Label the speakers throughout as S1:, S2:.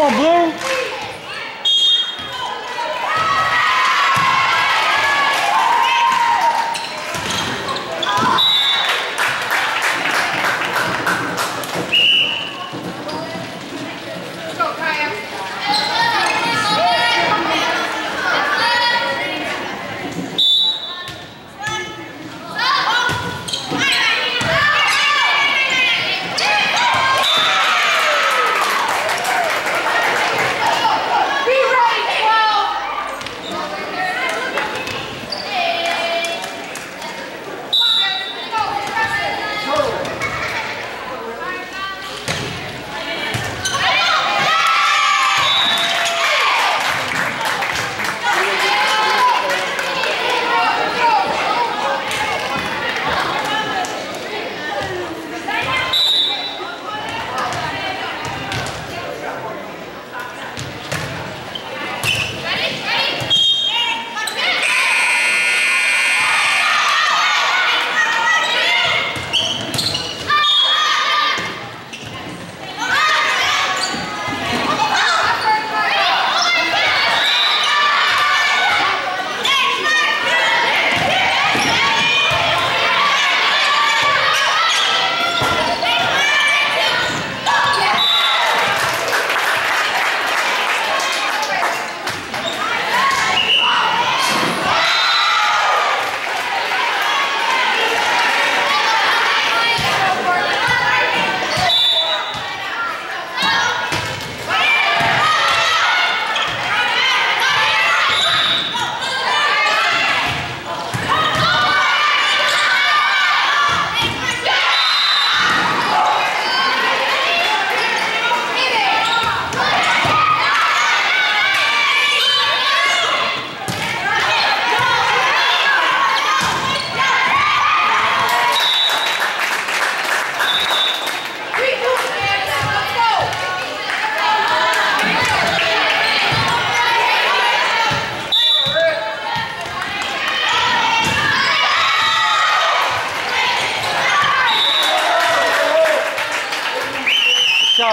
S1: Come on, Blue.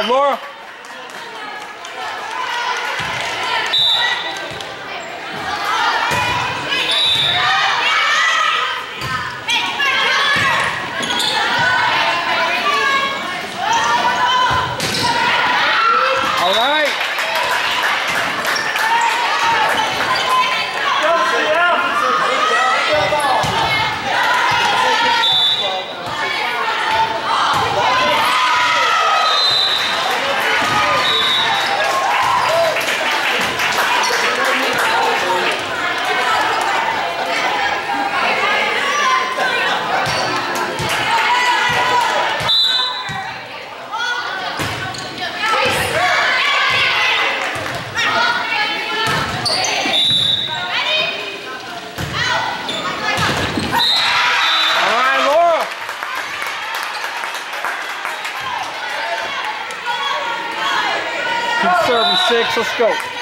S1: favor. Keep six. Let's go.